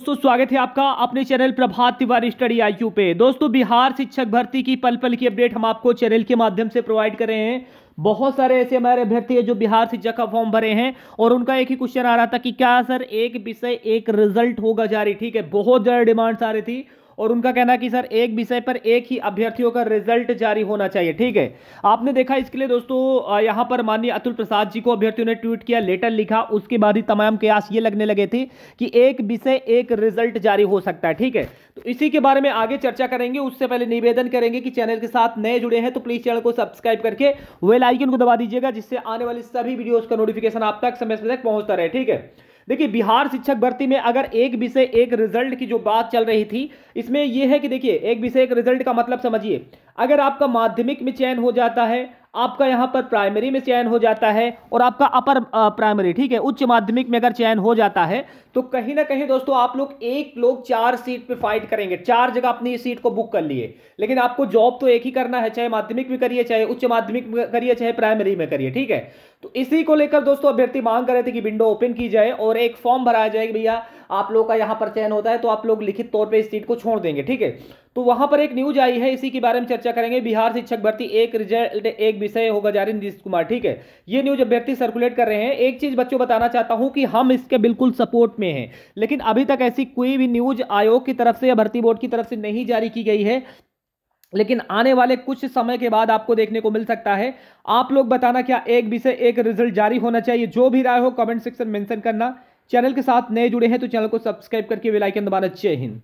दोस्तों, स्वागत है आपका अपने channel Prabhat Tiwari study IQ पे। दोस्तों, बिहार शिक्षक भर्ती की पल पल की अपडेट हम आपको चैनल के माध्यम से प्रोवाइड कर रहे हैं। बहुत सारे ऐसे हमारे अभ्यर्थी हैं जो बिहार शिक्षक का फॉर्म भरे हैं और उनका एक ही क्वेश्चन आ रहा था कि क्या सर एक विषय, एक रिज़ल्ट होगा जारी? ठीक है, बहुत ज़्यादा डिमांड्स आ रही थी। और उनका कहना कि सर, एक विषय पर एक ही अभ्यर्थियों का रिज़ल्ट जारी होना चाहिए, ठीक है? आपने देखा इसके लिए दोस्तों यहाँ पर माननीय अतुल प्रसाद जी को अभ्यर्थियों ने ट्वीट किया, लेटर लिखा, उसके बाद ही तमाम कयास ये लगने लगे थे कि एक विषय, एक रिज़ल्ट जारी हो सकता है, ठीक है? तो इसी के बारे में आगे चर्चा करेंगे, उससे पहले निवेदन करेंगे कि चैनल के साथ नए जुड़े हैं तो प्लीज़ चैनल को सब्सक्राइब करके वेल आइकन को दबा दीजिएगा, जिससे आने वाली सभी वीडियोस का नोटिफिकेशन आप तक समय समय तक पहुँचता रहे, ठीक है? देखिए, बिहार शिक्षक भर्ती में अगर एक विषय, एक रिज़ल्ट की जो बात चल रही थी, इसमें यह है कि देखिए, एक विषय, एक रिज़ल्ट का मतलब समझिए। अगर आपका माध्यमिक में चयन हो जाता है, आपका यहाँ पर प्राइमरी में चयन हो जाता है और आपका अपर प्राइमरी ठीक है, उच्च माध्यमिक में अगर चयन हो जाता है तो कहीं ना कहीं दोस्तों आप लोग एक लोग चार सीट पे फाइट करेंगे। चार जगह अपनी सीट को बुक कर लिए। लेकिन आपको जॉब तो एक ही करना है, चाहे माध्यमिक में करिए, चाहे उच्च माध्यमिक में करिए, चाहे प्राइमरी में करिए, ठीक है? तो इसी को लेकर दोस्तों अभ्यर्थी मांग कर रहे थे कि विंडो ओपन की जाए और एक फॉर्म भराया जाए कि भैया आप लोग का यहाँ पर चयन होता है तो आप लोग लिखित तौर पर इस सीट को छोड़ देंगे, ठीक है? तो वहाँ पर एक न्यूज़ आई है, इसी के बारे में चर्चा करेंगे। बिहार शिक्षक भर्ती एक रिज़ल्ट, एक विषय होगा जारी नीतीश कुमार, ठीक है? ये न्यूज़ अभ्यर्थी सर्कुलेट कर रहे हैं। एक चीज़ बच्चों बताना चाहता हूँ कि हम इसके बिल्कुल सपोर्ट में हैं, लेकिन अभी तक ऐसी कोई भी न्यूज़ आयोग की तरफ़ से या भर्ती बोर्ड की तरफ़ से नहीं जारी की गई है। लेकिन आने वाले कुछ समय के बाद आपको देखने को मिल सकता है। आप लोग बताना क्या एक विषय एक रिज़ल्ट जारी होना चाहिए? जो भी राय हो, कमेंट सेक्शन मेंशन करना। चैनल के साथ नए जुड़े हैं तो चैनल को सब्सक्राइब करके बेल आइकन दबाना। जय हिंद।